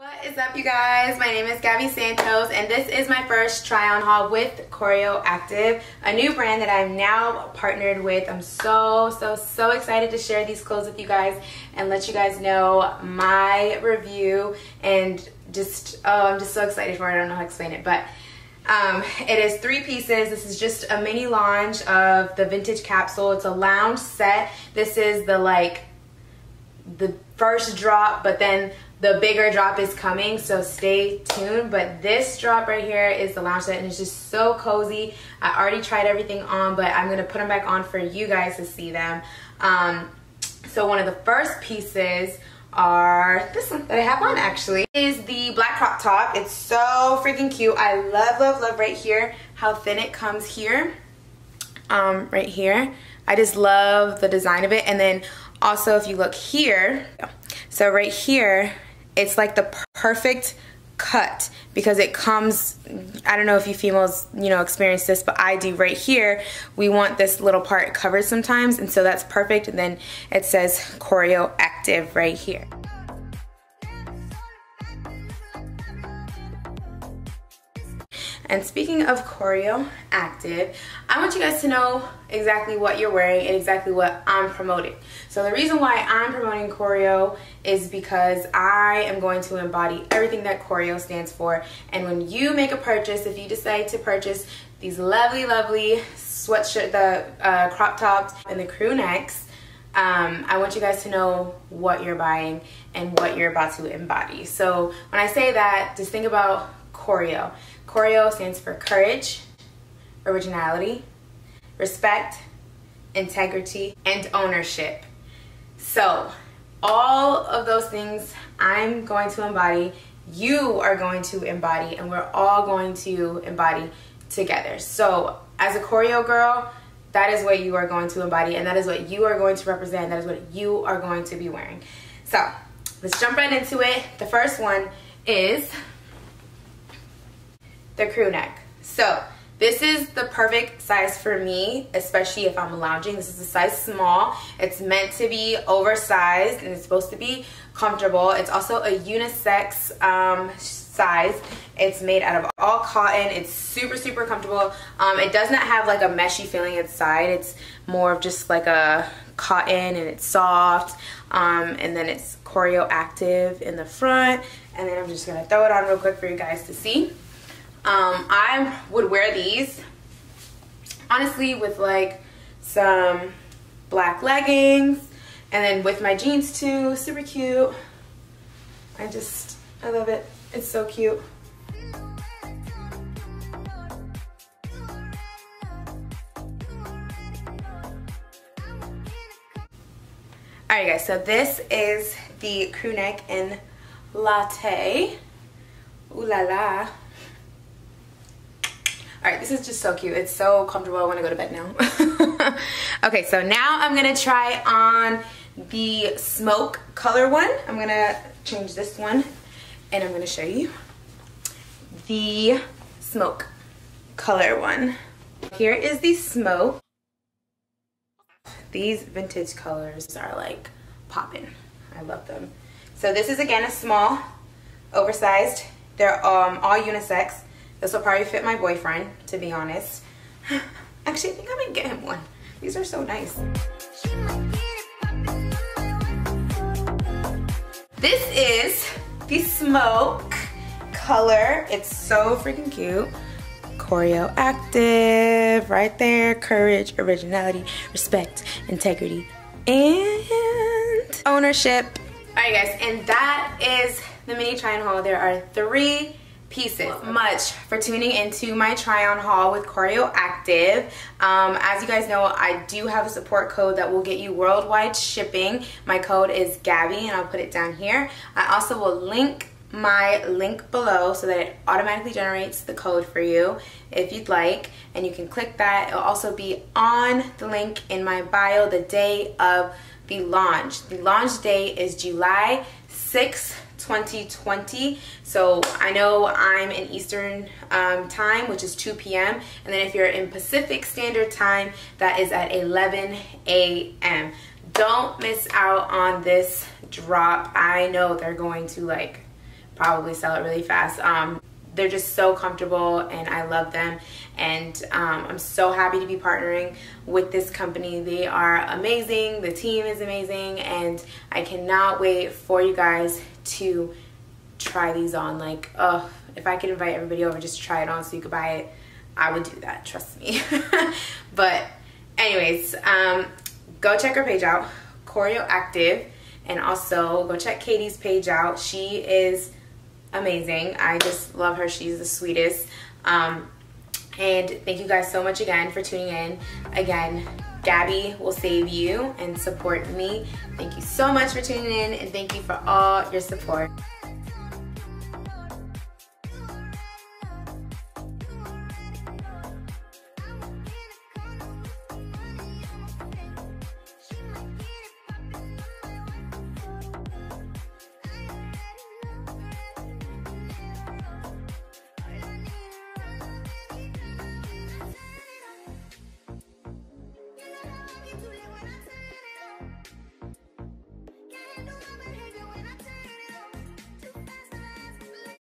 What is up you guys? My name is Gabbi Santos and this is my first try on haul with Corio Active, a new brand that I'm now partnered with. I'm so, so, so excited to share these clothes with you guys and let you guys know my review and just, oh, I'm just so excited for it. I don't know how to explain it, but um, it is three pieces. This is just a mini launch of the vintage capsule. It's a lounge set. This is the like, the first drop, but then the bigger drop is coming, so stay tuned. But this drop right here is the lounge set, and it's just so cozy. I already tried everything on, but I'm gonna put them back on for you guys to see them. Um, so one of the first pieces are this one that I have on actually is the black crop top. It's so freaking cute. I love, love, love right here how thin it comes here. Um, right here. I just love the design of it. And then also if you look here, so right here, it's like the perfect cut because it comes I don't know if you females you know experience this but I do right here. We want this little part covered sometimes and so that's perfect. And then it says corio active right here And speaking of Corio Active, I want you guys to know exactly what you're wearing and exactly what I'm promoting. So the reason why I'm promoting Corio is because I am going to embody everything that Corio stands for. And when you make a purchase, if you decide to purchase these lovely, lovely sweatshirt, the uh, crop tops and the crew necks, um, I want you guys to know what you're buying and what you're about to embody. So when I say that, just think about Corio. Corio stands for courage, originality, respect, integrity, and ownership. So all of those things I'm going to embody, you are going to embody, and we're all going to embody together. So as a corio girl, that is what you are going to embody, and that is what you are going to represent. That is what you are going to be wearing. So let's jump right into it. The first one is the crew neck. So this is the perfect size for me, especially if I'm lounging. This is a size small. It's meant to be oversized and it's supposed to be comfortable. It's also a unisex um, size. It's made out of all cotton. It's super, super comfortable. Um, it does not have like a meshy feeling inside. It's more of just like a cotton and it's soft. Um, and then it's corio active in the front. And then I'm just gonna throw it on real quick for you guys to see. Um, I would wear these honestly with like some black leggings and then with my jeans too, super cute. I just, I love it. It's so cute. Alright guys, so this is the crew neck in latte. Ooh la la. All right, this is just so cute. It's so comfortable. I want to go to bed now. okay, so now I'm going to try on the smoke color one. I'm going to change this one and I'm going to show you the smoke color one. Here is the smoke. These vintage colors are like popping. I love them. So this is again a small, oversized. They're um, all unisex. This will probably fit my boyfriend, to be honest. Actually, I think I might get him one. These are so nice. This is the smoke color. It's so freaking cute. Corio active, right there. Courage, originality, respect, integrity, and ownership. All right guys, and that is the mini try on haul. There are three pieces. Much for tuning into my try on haul with corio active um, as you guys know i do have a support code that will get you worldwide shipping. My code is gabbi and i'll put it down here. I also will link my link below so that it automatically generates the code for you if you'd like and you can click that. It'll also be on the link in my bio the day of the launch. The launch date is july 6th 2020. So I know I'm in Eastern um, time, which is 2 p.m. And then if you're in Pacific Standard Time, that is at 11 a.m. Don't miss out on this drop. I know they're going to like probably sell it really fast. Um, they're just so comfortable and I love them. And um, I'm so happy to be partnering with this company. They are amazing, the team is amazing, and I cannot wait for you guys to try these on. Like, oh, if I could invite everybody over just to try it on so you could buy it, I would do that, trust me. but anyways, um, go check her page out, Corio Active, and also go check Katie's page out. She is amazing. I just love her. She's the sweetest. Um, and thank you guys so much again for tuning in. Again, Gabbi will save you and support me. Thank you so much for tuning in and thank you for all your support.